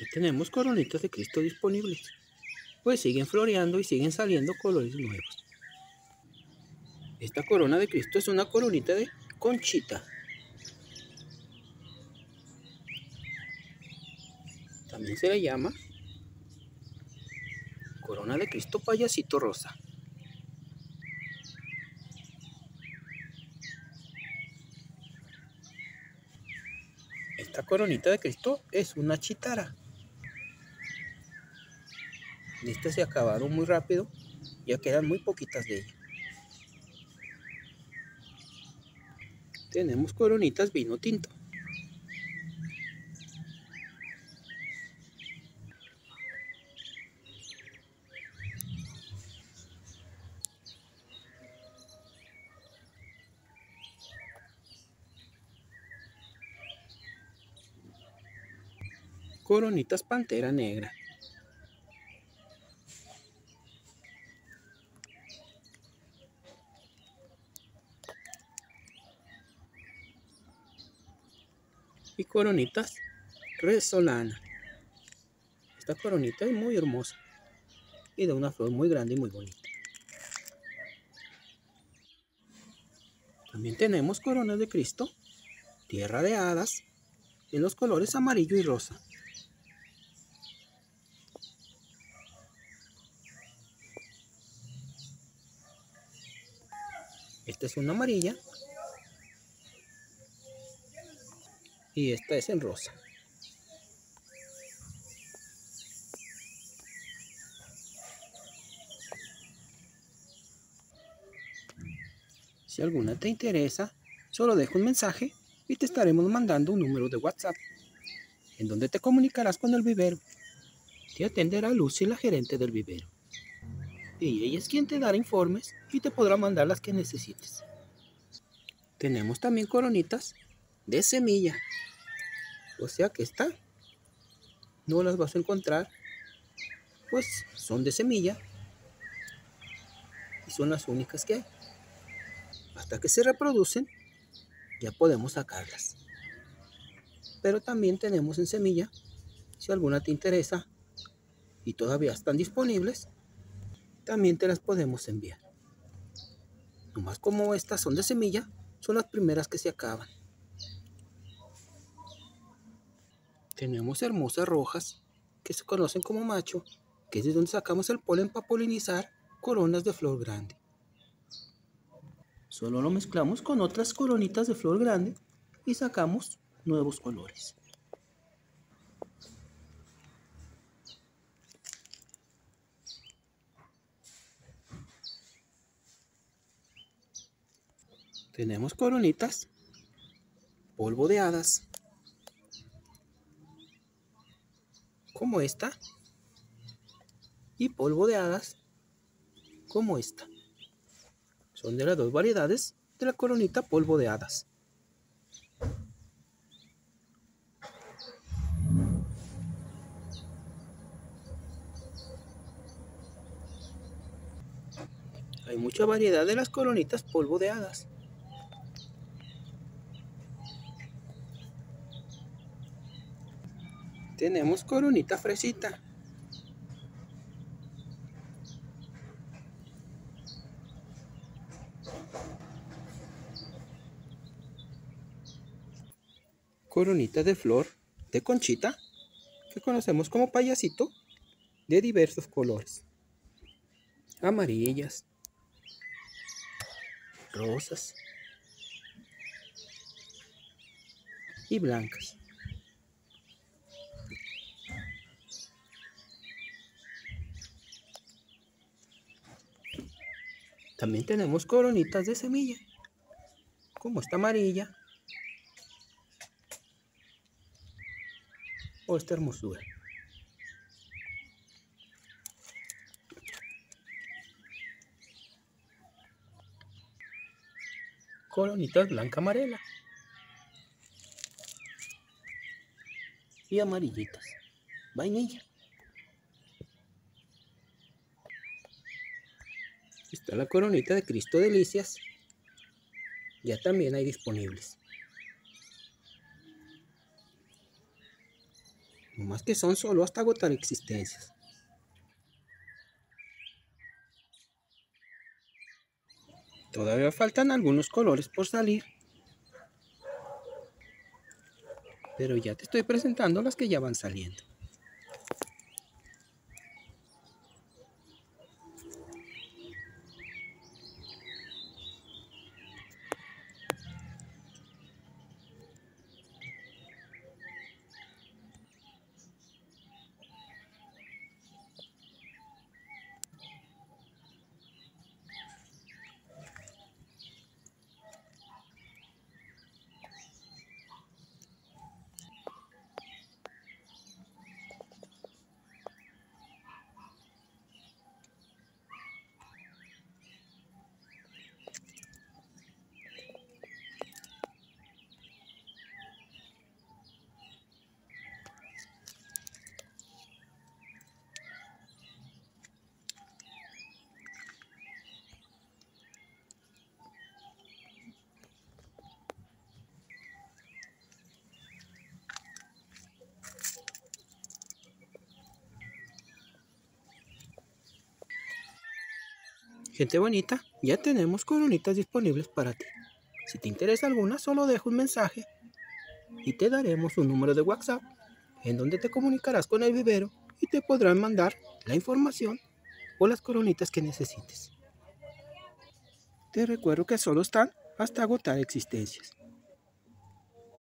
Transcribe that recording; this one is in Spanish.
Ya tenemos coronitas de Cristo disponibles. Pues siguen floreando y siguen saliendo colores nuevos. Esta corona de Cristo es una coronita de conchita. También se le llama corona de Cristo payasito rosa. Esta coronita de Cristo es una chitara. Estas se acabaron muy rápido, ya quedan muy poquitas de ellas. Tenemos coronitas vino tinto. Coronitas Pantera Negra. Y coronitas Resolana. Esta coronita es muy hermosa y de una flor muy grande y muy bonita. También tenemos coronas de Cristo, tierra de hadas, en los colores amarillo y rosa. Esta es una amarilla. Y esta es en rosa. Si alguna te interesa, solo deja un mensaje y te estaremos mandando un número de WhatsApp, en donde te comunicarás con el vivero. Te atenderá Lucy, la gerente del vivero y ella es quien te dará informes y te podrá mandar las que necesites. Tenemos también coronitas de semilla. O sea que está. No las vas a encontrar. Pues son de semilla. Y son las únicas que hay. Hasta que se reproducen, ya podemos sacarlas. Pero también tenemos en semilla. Si alguna te interesa y todavía están disponibles, también te las podemos enviar. Nomás como estas son de semilla, son las primeras que se acaban. Tenemos hermosas rojas que se conocen como macho, que es de donde sacamos el polen para polinizar coronas de flor grande. Solo lo mezclamos con otras coronitas de flor grande y sacamos nuevos colores. Tenemos coronitas, polvo de hadas, como esta, y polvo de hadas, como esta. Son de las dos variedades de la coronita polvo de hadas. Hay mucha variedad de las coronitas polvo de hadas. Tenemos coronita fresita. Coronita de flor de conchita, que conocemos como payasito, de diversos colores. Amarillas, rosas y blancas. También tenemos coronitas de semilla, como esta amarilla o esta hermosura. Coronitas blanca amarela y amarillitas, vainilla. Está la coronita de Cristo Delicias. Ya también hay disponibles. No más que son solo hasta agotar existencias. Todavía faltan algunos colores por salir. Pero ya te estoy presentando las que ya van saliendo. Gente bonita, ya tenemos coronitas disponibles para ti. Si te interesa alguna, solo deja un mensaje y te daremos un número de WhatsApp en donde te comunicarás con el vivero y te podrán mandar la información o las coronitas que necesites. Te recuerdo que solo están hasta agotar existencias.